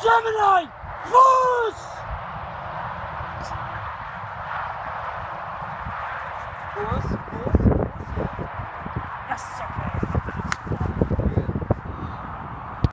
Gemini, force! Force, force, force. Yes, sir.